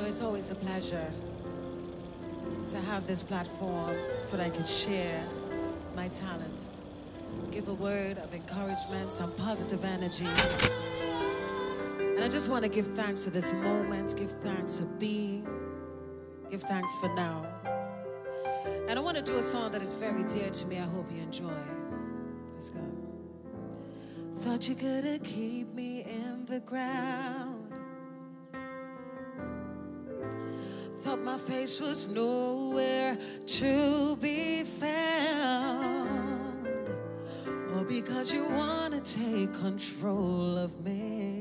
know, it's always a pleasure to have this platform so that I can share my talent, give a word of encouragement, some positive energy. And I just want to give thanks for this moment, give thanks for being, give thanks for now. And I want to do a song that is very dear to me. I hope you enjoy. Let's go. Thought you could keep me in the ground. Thought my face was nowhere to be found. Or because you want to take control of me.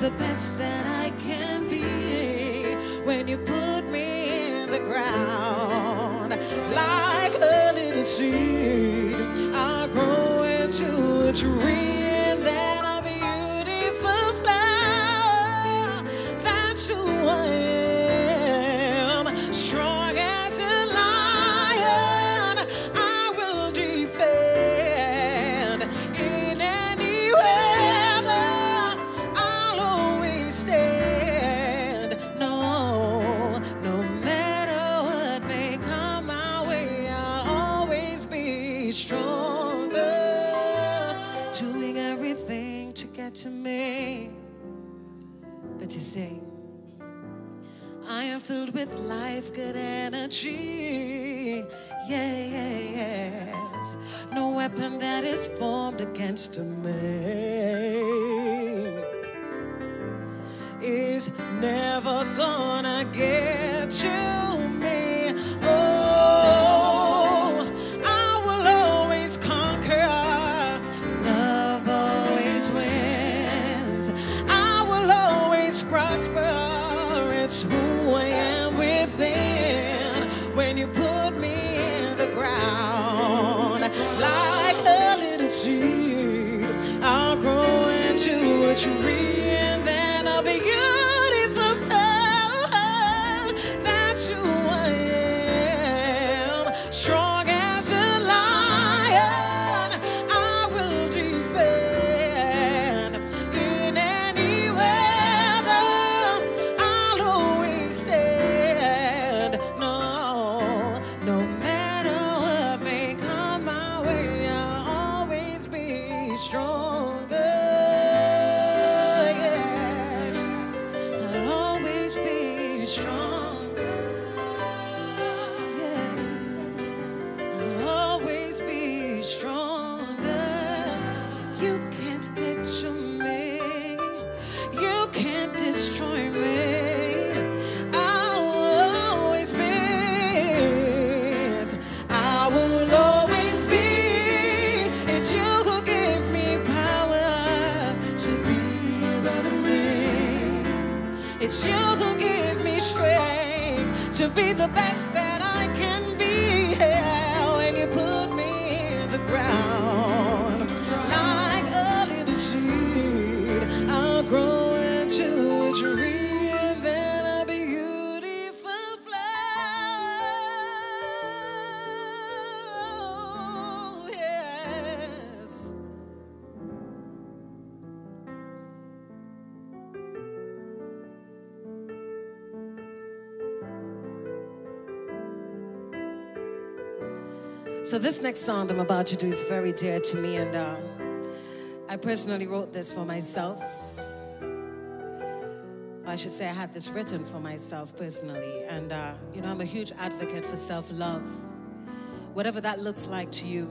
The best that I can be. When you put me in the ground like a little seed, I'll grow into a tree. Good energy. Yeah, yeah, yes. No weapon that is formed against me is never gonna get to Strong You can't destroy me. I will always be. I will always be. It's you who give me power to be better. It's you who give me strength to be the best So this next song that I'm about to do is very dear to me, and uh, I personally wrote this for myself. I should say I had this written for myself personally, and uh, you know I'm a huge advocate for self-love, whatever that looks like to you.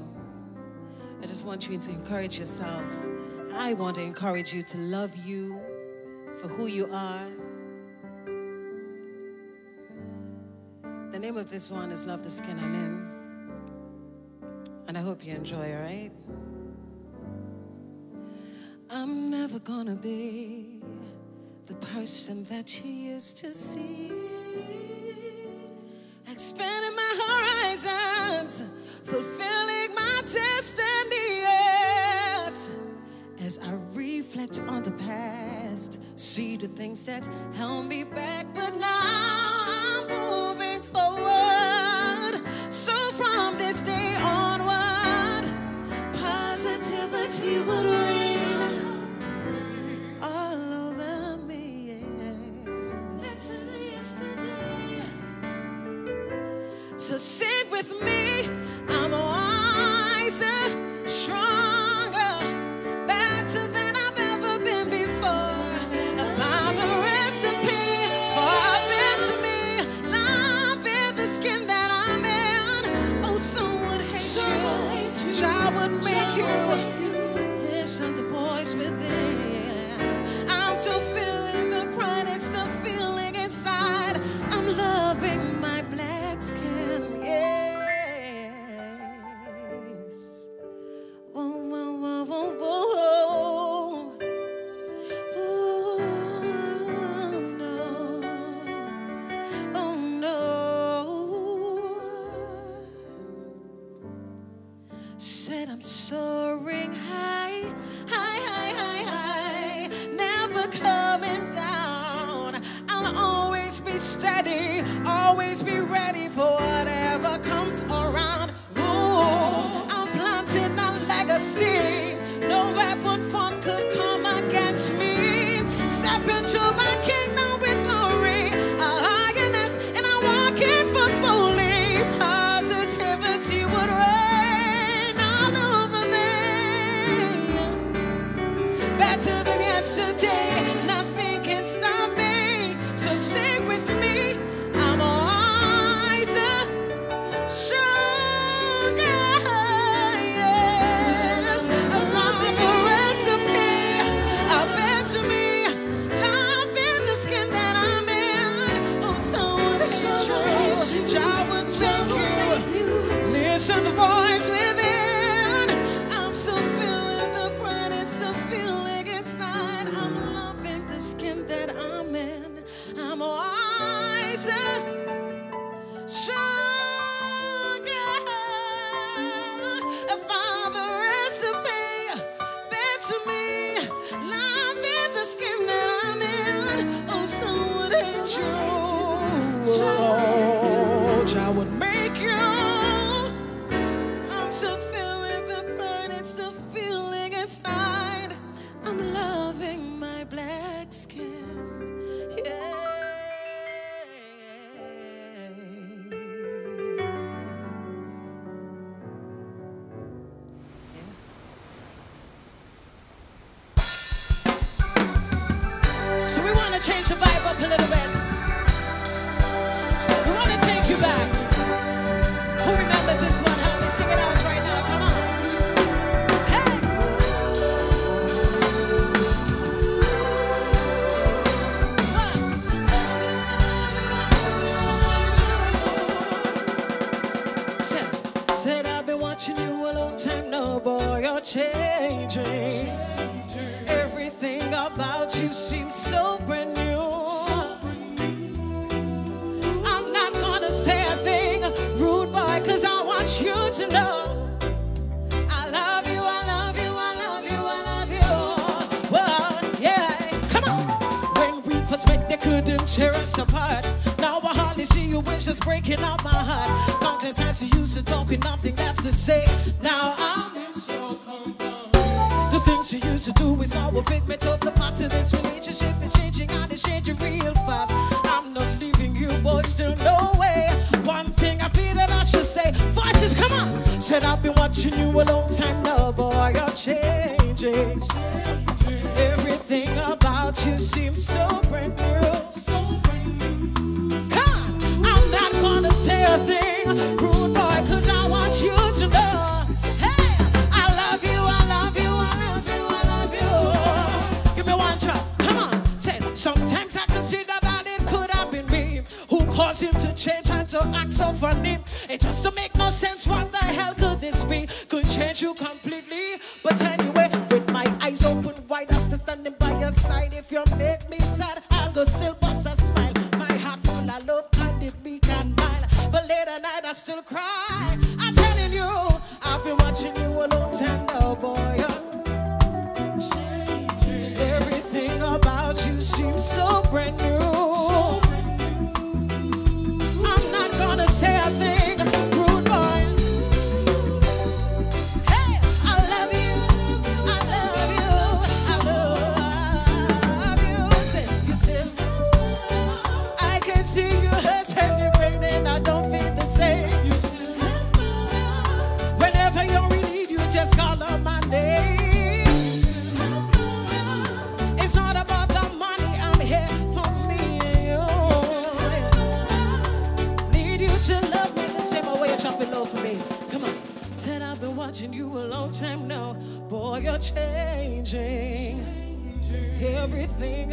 I just want you to encourage yourself. I want to encourage you to love you for who you are. The name of this one is Love the Skin I'm In and I hope you enjoy, Right. I'm never gonna be the person that you used to see. Expanding my horizons, fulfilling my destiny, yes. As I reflect on the past, see the things that held me back, but now. Said I'm soaring high, high, high, high, high, never coming down. I'll always be steady, always be ready for whatever comes around. Ooh, I'm planting my legacy. No weapon formed could come against me. Step into my yesterday. we want to change the vibe up a little bit. about you seems so brand new. I'm not gonna say a thing rude, boy, cause I want you to know. Couldn't tear us apart. Now I hardly see you, it's just breaking up my heart. Countless as you used to talk with nothing left to say. Now I'm Things you used to do is all a figment of the past. This relationship is changing and it's changing real fast. I'm you completely, but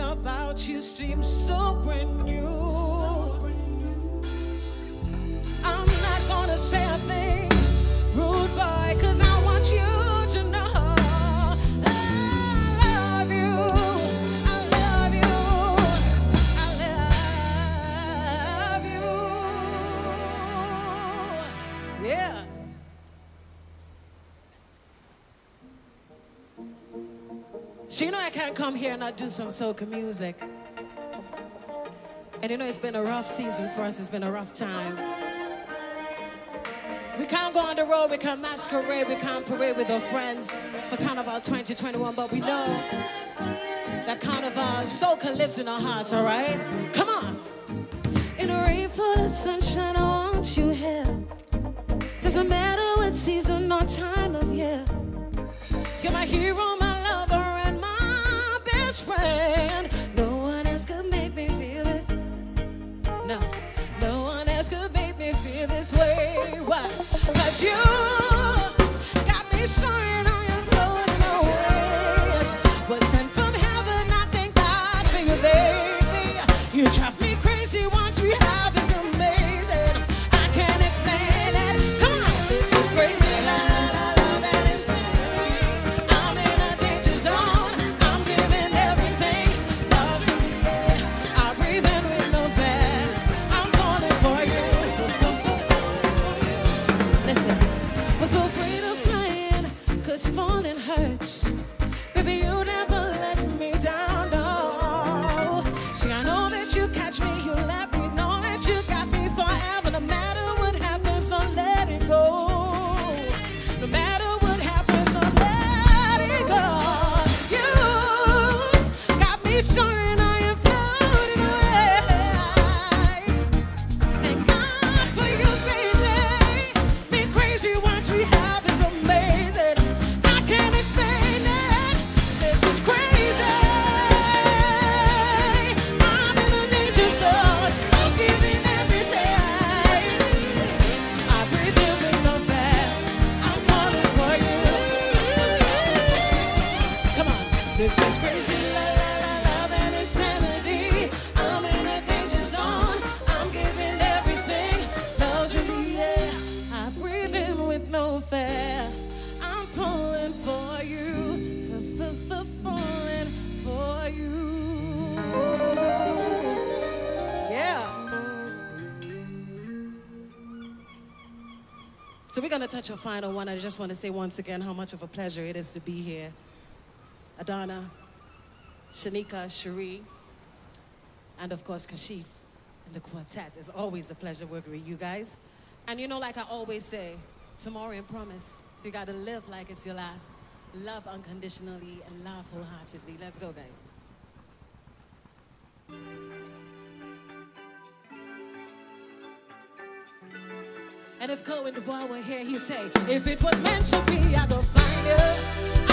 about you seems so brand new. Come here and not do some soca music. And you know it's been a rough season for us, it's been a rough time. We can't go on the road, we can't masquerade, we can't parade with our friends for Carnival 2021, but we know that Carnival soca lives in our hearts, all right? Come on. In a rain full of sunshine, I want you here. Doesn't matter what season or time of year. You're my hero, this way. Why? Cause you got me soaring, I am floating away. Was sent from heaven, I thank God for you, baby. You drive Falling for you. Yeah. So we're gonna touch a final one. I just want to say once again how much of a pleasure it is to be here. Adana, Shanika, Cherie, and of course Kashif and the quartet. It's always a pleasure working with you guys. And you know, like I always say, tomorrow in promise. So you gotta live like it's your last. Love unconditionally and love wholeheartedly. Let's go, guys. And if Cohen Dubois were here, he'd say, If it was meant to be, I'd go find you.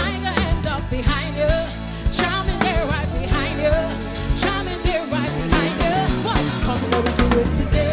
Today.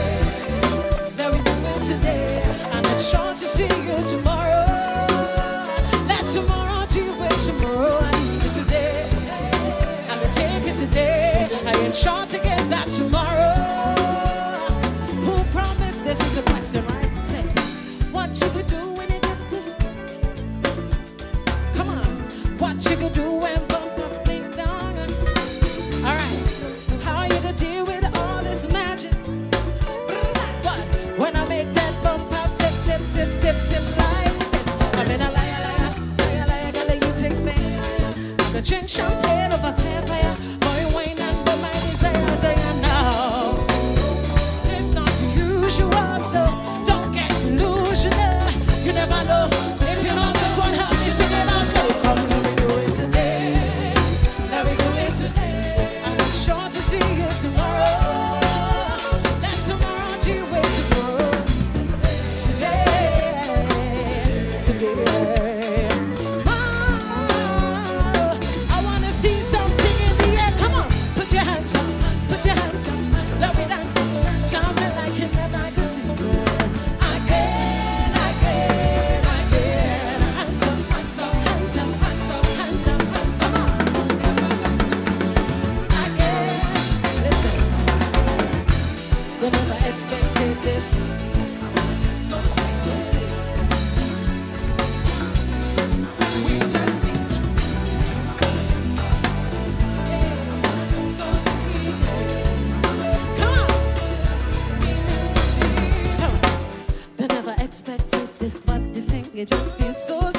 It just feels so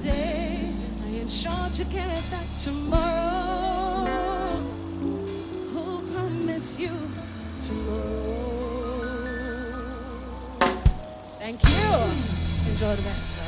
today. I ain't sure to get back tomorrow. Who promise you tomorrow? Thank you. Enjoy the rest.